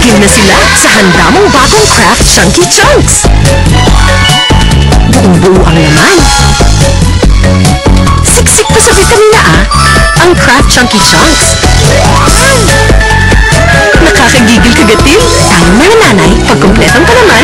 mula sa handa mong bagong Kraft Chunky Chunks. Buong-buo ang laman. Siksik pa sa vitamina A, ang Kraft Chunky Chunks. Nakakagigil kagatil. Tayong mga nanay, pag kumpletong palaman,